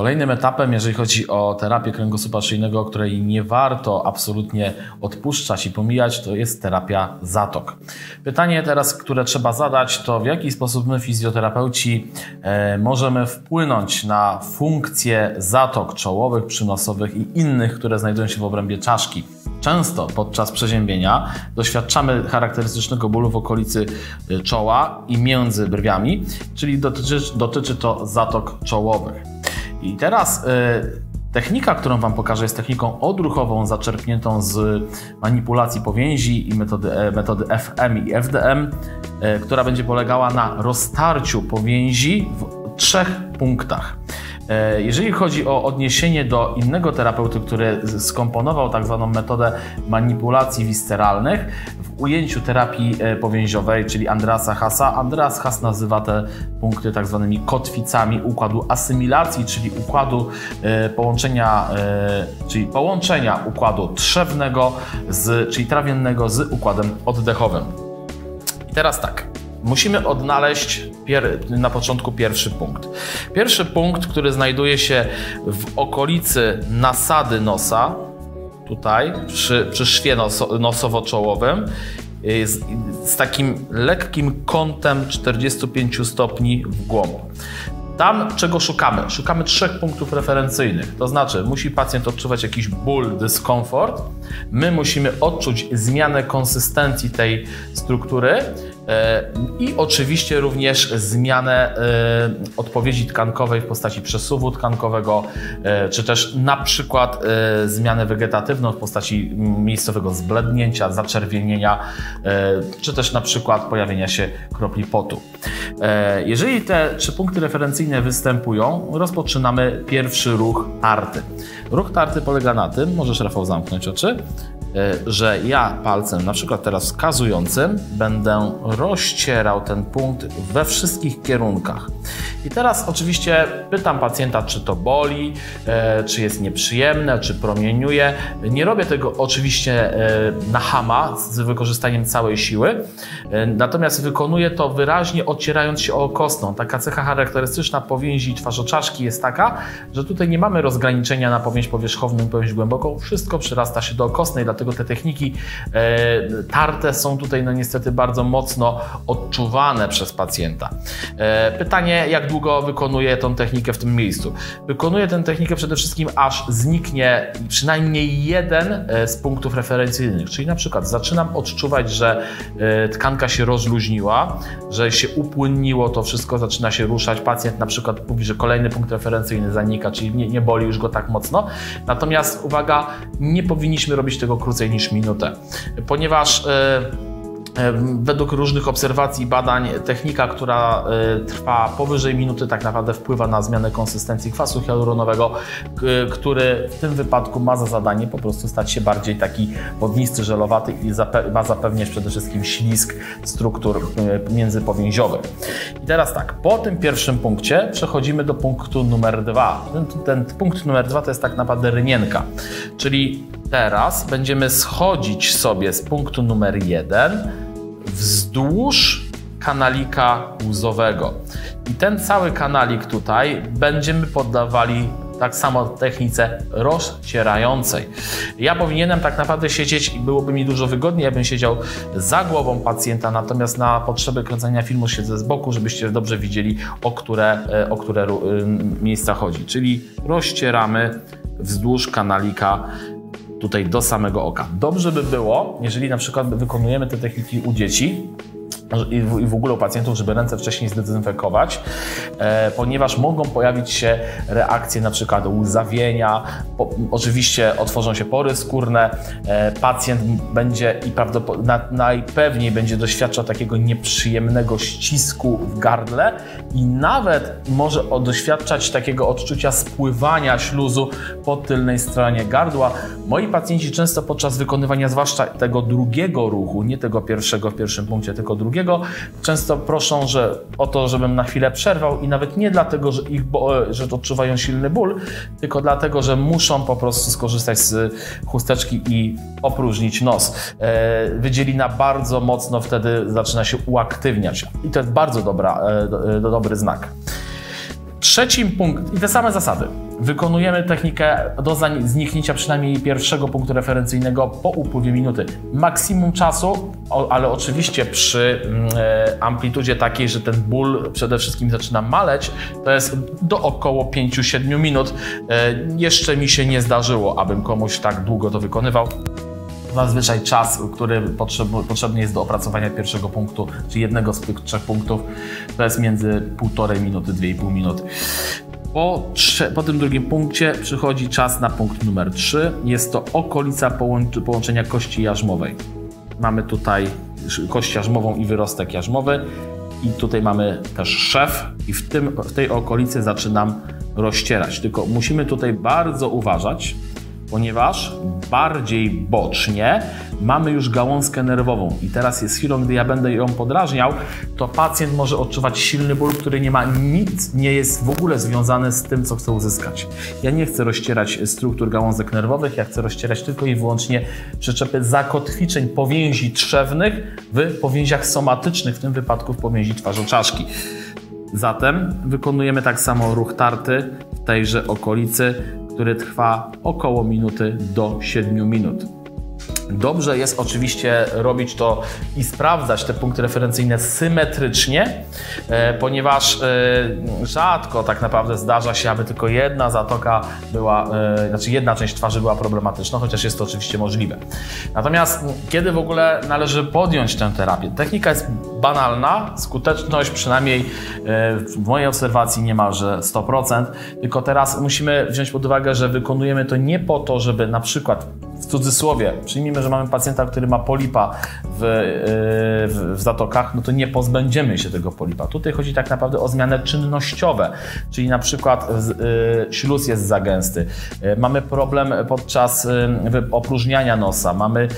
Kolejnym etapem, jeżeli chodzi o terapię kręgosłupa szyjnego, której nie warto absolutnie odpuszczać i pomijać, to jest terapia zatok. Pytanie teraz, które trzeba zadać, to w jaki sposób my, fizjoterapeuci, e, możemy wpłynąć na funkcje zatok czołowych, przynosowych i innych, które znajdują się w obrębie czaszki. Często podczas przeziębienia doświadczamy charakterystycznego bólu w okolicy y, czoła i między brwiami, czyli dotyczy, dotyczy to zatok czołowych. I teraz y, Technika, którą Wam pokażę, jest techniką odruchową zaczerpniętą z manipulacji powięzi i metody, e, metody FM i FDM, e, która będzie polegała na roztarciu powięzi w trzech punktach. E, jeżeli chodzi o odniesienie do innego terapeuty, który skomponował tak zwaną metodę manipulacji wisteralnych w ujęciu terapii e, powięziowej, czyli Andreasa Hassa, Andreas Hass nazywa te punkty tak zwanymi kotwicami układu asymilacji, czyli układu e, połączenia, czyli połączenia układu trzewnego, z, czyli trawiennego z układem oddechowym. I teraz tak. Musimy odnaleźć na początku pierwszy punkt. Pierwszy punkt, który znajduje się w okolicy nasady nosa, tutaj przy, przy szwie nosowo-czołowym, z, z takim lekkim kątem 45 stopni w głąb. Tam czego szukamy? Szukamy trzech punktów referencyjnych. To znaczy, musi pacjent odczuwać jakiś ból, dyskomfort. My musimy odczuć zmianę konsystencji tej struktury E, i oczywiście również zmianę e, odpowiedzi tkankowej w postaci przesuwu tkankowego, e, czy też na przykład zmianę wegetatywną w postaci miejscowego zblednięcia, zaczerwienienia, czy też na przykład pojawienia się kropli potu. Jeżeli te trzy punkty referencyjne występują, rozpoczynamy pierwszy ruch tarty. Ruch tarty polega na tym, możesz Rafał zamknąć oczy, że ja palcem, na przykład teraz wskazującym, będę rozcierał ten punkt we wszystkich kierunkach. I teraz oczywiście pytam pacjenta, czy to boli, e, czy jest nieprzyjemne, czy promieniuje. Nie robię tego oczywiście e, na hama z wykorzystaniem całej siły, natomiast wykonuję to wyraźnie ocierając się o kostną. Taka cecha charakterystyczna powięzi twarzoczaszki jest taka, że tutaj nie mamy rozgraniczenia na powięź powierzchowną i powięź głęboką. Wszystko przyrasta się do kostnej, dlatego te techniki e, tarte są tutaj no niestety bardzo mocno odczuwane przez pacjenta. E, pytanie, jak długo wykonuje tą technikę w tym miejscu? Wykonuję tę technikę przede wszystkim, aż zniknie przynajmniej jeden e, z punktów referencyjnych, czyli na przykład zaczynam odczuwać, że tkanka się rozluźniła, że się upłynniło to wszystko, zaczyna się ruszać. Pacjent na przykład mówi, że kolejny punkt referencyjny zanika, czyli nie, nie boli już go tak mocno. Natomiast uwaga, nie powinniśmy robić tego krócej niż minutę, ponieważ e, Według różnych obserwacji i badań, technika, która e, trwa powyżej minuty, tak naprawdę wpływa na zmianę konsystencji kwasu hialuronowego, który w tym wypadku ma za zadanie po prostu stać się bardziej taki wodnisty, żelowaty i ma zapewniać przede wszystkim ślisk struktur e, międzypowięziowych. I teraz tak, po tym pierwszym punkcie przechodzimy do punktu numer dwa. Ten, ten punkt numer dwa to jest tak naprawdę rynienka, czyli teraz będziemy schodzić sobie z punktu numer jeden wzdłuż kanalika łzowego. I ten cały kanalik tutaj będziemy poddawali tak samo technice rozcierającej. Ja powinienem tak naprawdę siedzieć i byłoby mi dużo wygodniej, ja bym siedział za głową pacjenta, natomiast na potrzeby kręcenia filmu siedzę z boku, żebyście dobrze widzieli, o które, e, o które y, miejsca chodzi. Czyli rozcieramy wzdłuż kanalika tutaj do samego oka. Dobrze by było, jeżeli na przykład wykonujemy te techniki u dzieci, i w, i w ogóle u pacjentów, żeby ręce wcześniej zdezynfekować, e, ponieważ mogą pojawić się reakcje na przykład łzawienia, oczywiście otworzą się pory skórne, e, pacjent będzie i prawdopodobnie najpewniej będzie doświadczał takiego nieprzyjemnego ścisku w gardle i nawet może doświadczać takiego odczucia spływania śluzu po tylnej stronie gardła. Moi pacjenci często podczas wykonywania zwłaszcza tego drugiego ruchu, nie tego pierwszego w pierwszym punkcie, tylko drugiego, drugiego, często proszą że, o to, żebym na chwilę przerwał i nawet nie dlatego, że, ich, że odczuwają silny ból, tylko dlatego, że muszą po prostu skorzystać z chusteczki i opróżnić nos. E, wydzielina bardzo mocno wtedy zaczyna się uaktywniać i to jest bardzo dobra, e, dobry znak. Trzecim punkt, i te same zasady. Wykonujemy technikę do zniknięcia przynajmniej pierwszego punktu referencyjnego po upływie minuty. Maksimum czasu, ale oczywiście przy mm, e, amplitudzie takiej, że ten ból przede wszystkim zaczyna maleć, to jest do około 5-7 minut. E, jeszcze mi się nie zdarzyło, abym komuś tak długo to wykonywał. Zazwyczaj czas, który potrzebny jest do opracowania pierwszego punktu, czy jednego z tych trzech punktów, to jest między 1,5 minuty, 2,5 minuty. Po, po, tym drugim punkcie przychodzi czas na punkt numer 3. Jest to okolica połączenia kości jarzmowej. Mamy tutaj kość jarzmową i wyrostek jarzmowy. I tutaj mamy też szef i w, tym, w tej okolicy zaczynam rozcierać. Tylko musimy tutaj bardzo uważać, ponieważ bardziej bocznie mamy już gałązkę nerwową i teraz jest chwilą, gdy ja będę ją podrażniał, to pacjent może odczuwać silny ból, który nie ma nic, nie jest w ogóle związany z tym, co chce uzyskać. Ja nie chcę rozcierać struktur gałązek nerwowych, ja chcę rozcierać tylko i wyłącznie przyczepy zakotwiczeń powięzi trzewnych w powięziach somatycznych, w tym wypadku w powięzi twarzoczaszki. Zatem wykonujemy tak samo ruch tarty w tejże okolicy który trwa około minuty do 7 minut. Dobrze jest oczywiście robić to i sprawdzać te punkty referencyjne symetrycznie, e, ponieważ e, rzadko tak naprawdę zdarza się, aby tylko jedna zatoka była, e, znaczy jedna część twarzy była problematyczna, chociaż jest to oczywiście możliwe. Natomiast kiedy w ogóle należy podjąć tę terapię? Technika jest banalna, skuteczność przynajmniej w mojej obserwacji niemalże 100%, tylko teraz musimy wziąć pod uwagę, że wykonujemy to nie po to, żeby na przykład w cudzysłowie, przyjmijmy, że mamy pacjenta, który ma polipa w, yy, w, zatokach, no to nie pozbędziemy się tego polipa. Tutaj chodzi tak naprawdę o zmiany czynnościowe, czyli na przykład yy, śluz jest za gęsty, yy, mamy problem podczas opróżniania nosa, mamy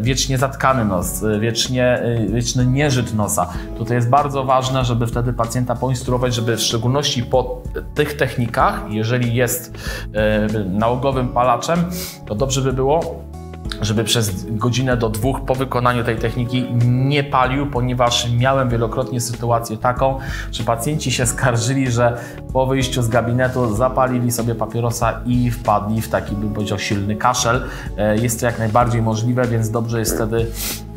wiecznie zatkany nos, wiecznie, wieczny nieżyt nosa. Tutaj jest bardzo ważne, żeby wtedy pacjenta poinstruować, żeby w szczególności po tych technikach, jeżeli jest nałogowym palaczem, to dobrze by było żeby przez godzinę do dwóch po wykonaniu tej techniki nie palił, ponieważ miałem wielokrotnie sytuację taką, że pacjenci się skarżyli, że po wyjściu z gabinetu zapalili sobie papierosa i wpadli w taki, bym powiedział, silny kaszel. E, jest to jak najbardziej możliwe, więc dobrze jest wtedy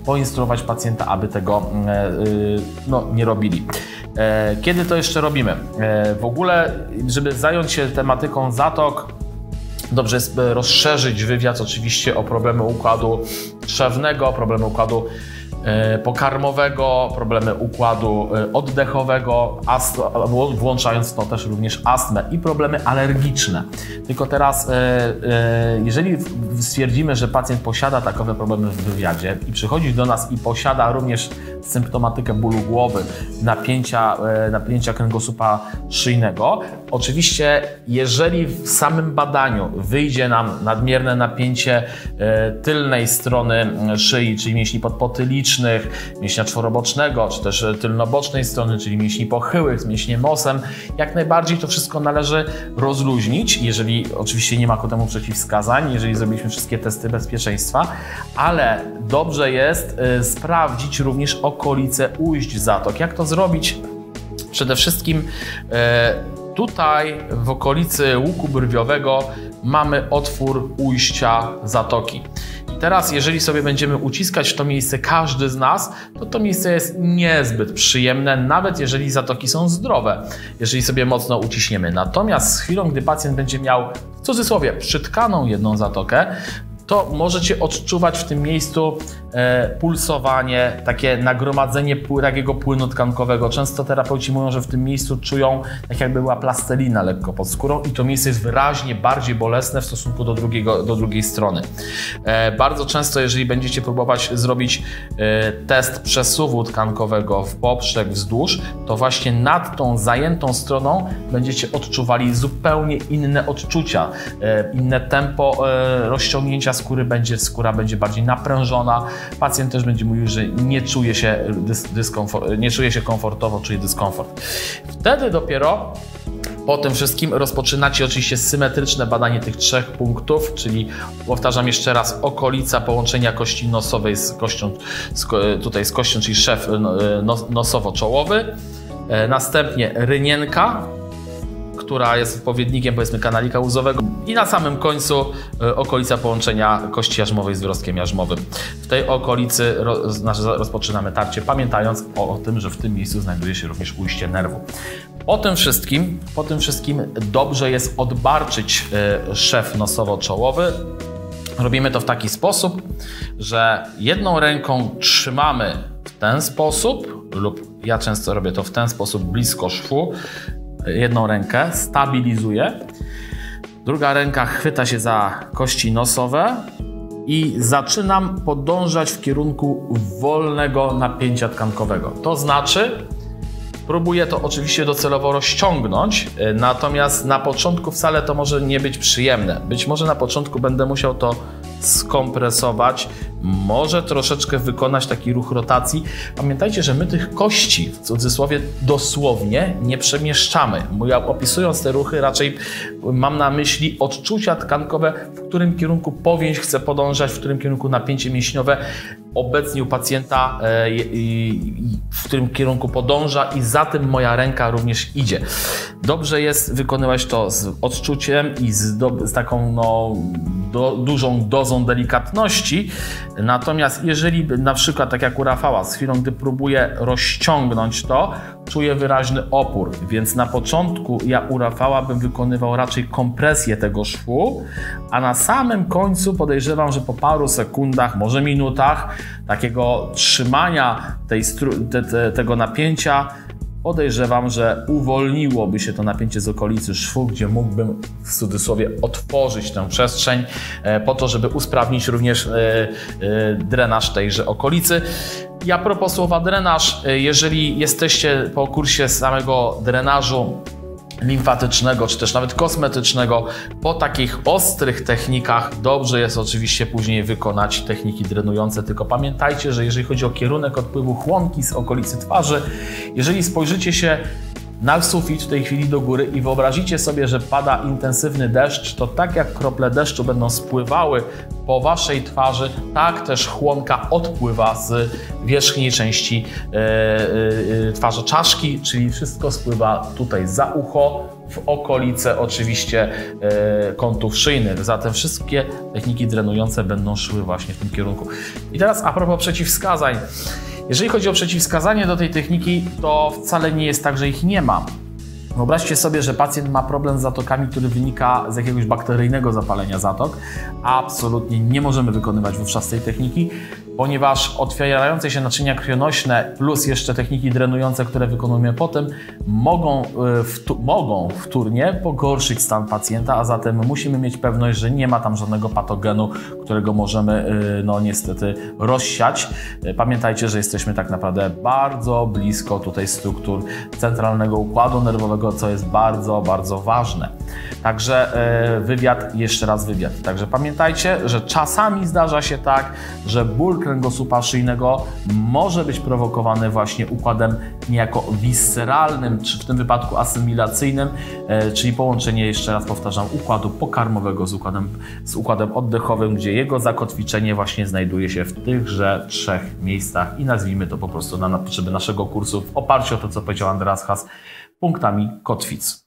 poinstruować pacjenta, aby tego e, y, no, nie robili. E, kiedy to jeszcze robimy? W ogóle, żeby zająć się tematyką zatok, Dobrze jest rozszerzyć wywiad oczywiście o problemy układu trzewnego, problemy układu pokarmowego, problemy układu e, oddechowego, włączając to też również astmę i problemy alergiczne. Tylko teraz, jeżeli stwierdzimy, że pacjent posiada takowe problemy w wywiadzie i przychodzi do nas i posiada również symptomatykę bólu głowy, napięcia, e, napięcia kręgosłupa szyjnego. Oczywiście, jeżeli w samym badaniu wyjdzie nam nadmierne napięcie e, tylnej strony szyi, czyli mięśni podpotylicznych, mięśnia czworobocznego, czy też tylnobocznej strony, czyli mięśni pochyłych z mięśniem osem, jak najbardziej to wszystko należy rozluźnić, jeżeli oczywiście nie ma ku temu przeciwwskazań, jeżeli zrobiliśmy wszystkie testy bezpieczeństwa, ale dobrze jest e, sprawdzić również okolice ujść zatok. Jak to zrobić? Przede wszystkim e, tutaj w okolicy łuku brwiowego mamy otwór ujścia zatoki. Teraz, jeżeli sobie będziemy uciskać w to miejsce każdy z nas, to to miejsce jest niezbyt przyjemne, nawet jeżeli zatoki są zdrowe, jeżeli sobie mocno uciśniemy. Natomiast z chwilą, gdy pacjent będzie miał w cudzysłowie przytkaną jedną zatokę, to możecie odczuwać w tym miejscu e, pulsowanie, takie nagromadzenie takiego płynu tkankowego. Często terapeuci mówią, że w tym miejscu czują, tak jakby była plastelina lekko pod skórą i to miejsce jest wyraźnie bardziej bolesne w stosunku do, drugiego, do drugiej strony. E, bardzo często, jeżeli będziecie próbować zrobić e, test przesuwu tkankowego w poprzek, wzdłuż, to właśnie nad tą zajętą stroną będziecie odczuwali zupełnie inne odczucia, inne tempo rozciągnięcia skóry będzie, skóra będzie bardziej naprężona. Pacjent też będzie mówił, że nie czuje się, dys, nie czuje się komfortowo, czuje dyskomfort. Wtedy dopiero po tym wszystkim rozpoczynacie oczywiście symetryczne badanie tych trzech punktów, czyli powtarzam jeszcze raz, okolica połączenia kości nosowej z kością, z, tutaj z kością, czyli szef no, nosowo-czołowy. E, następnie rynienka, która jest odpowiednikiem powiedzmy kanalika łzowego i na samym końcu e, okolica połączenia kości jarzmowej z wyrostkiem jarzmowym. W tej okolicy ro, rozpoczynamy tarcie, pamiętając o, o tym, że w tym miejscu znajduje się również ujście nerwu. Po tym wszystkim, po tym wszystkim dobrze jest odbarczyć e, szef nosowo-czołowy. Robimy to w taki sposób, że jedną ręką trzymamy w ten sposób, lub ja często robię to w ten sposób blisko szwu, jedną rękę stabilizuję, druga ręka chwyta się za kości nosowe i zaczynam podążać w kierunku wolnego napięcia tkankowego. To znaczy, Próbuję to oczywiście docelowo rozciągnąć, y, natomiast na początku wcale to może nie być przyjemne. Być może na początku będę musiał to skompresować, może troszeczkę wykonać taki ruch rotacji. Pamiętajcie, że my tych kości w cudzysłowie dosłownie nie przemieszczamy. Ja opisując te ruchy raczej mam na myśli odczucia tkankowe, w którym kierunku powięź chce podążać, w którym kierunku napięcie mięśniowe obecnie u pacjenta, e, w którym kierunku podąża i za tym moja ręka również idzie. Dobrze jest wykonywać to z odczuciem i z, do, z taką no, do, dużą dozą delikatności. Natomiast jeżeli na przykład, tak jak u Rafała, z chwilą, gdy próbuję rozciągnąć to, czuję wyraźny opór, więc na początku ja u Rafała bym wykonywał raczej kompresję tego szwu, a na samym końcu podejrzewam, że po paru sekundach, może minutach takiego trzymania tej, te, te, tego napięcia podejrzewam, że uwolniłoby się to napięcie z okolicy szwu, gdzie mógłbym w cudzysłowie otworzyć tę przestrzeń e, po to, żeby usprawnić również e, e, drenaż tejże okolicy. I a propos słowa drenaż, jeżeli jesteście po kursie samego drenażu, limfatycznego, czy też nawet kosmetycznego. Po takich ostrych technikach dobrze jest oczywiście później wykonać techniki drenujące, tylko pamiętajcie, że jeżeli chodzi o kierunek odpływu chłonki z okolicy twarzy, jeżeli spojrzycie się na sufit w tej chwili do góry i wyobrazicie sobie, że pada intensywny deszcz, to tak jak krople deszczu będą spływały po waszej twarzy, tak też chłonka odpływa z wierzchniej części e, e, twarzy czaszki, czyli wszystko spływa tutaj za ucho, w okolice oczywiście e, kątów szyjnych. Zatem wszystkie techniki drenujące będą szły właśnie w tym kierunku. I teraz a propos przeciwwskazań. Jeżeli chodzi o przeciwwskazanie do tej techniki, to wcale nie jest tak, że ich nie ma. Wyobraźcie sobie, że pacjent ma problem z zatokami, który wynika z jakiegoś bakteryjnego zapalenia zatok. Absolutnie nie możemy wykonywać wówczas tej techniki, ponieważ otwierające się naczynia krwionośne plus jeszcze techniki drenujące, które wykonujemy potem, mogą, e, wtu mogą wtórnie pogorszyć stan pacjenta, a zatem musimy mieć pewność, że nie ma tam żadnego patogenu, którego możemy e, no niestety rozsiać. E, pamiętajcie, że jesteśmy tak naprawdę bardzo blisko tutaj struktur centralnego układu nerwowego, co jest bardzo, bardzo ważne. Także wywiad, jeszcze raz wywiad. Także pamiętajcie, że czasami zdarza się tak, że ból kręgosłupa szyjnego może być prowokowany właśnie układem niejako visceralnym, czy w tym wypadku asymilacyjnym, e, czyli połączenie, jeszcze raz powtarzam, układu pokarmowego z układem, z układem oddechowym, gdzie jego zakotwiczenie właśnie znajduje się w tychże trzech miejscach i nazwijmy to po prostu na potrzeby naszego kursu w oparciu o to, co powiedział Andreas Haas, punktami kotwic.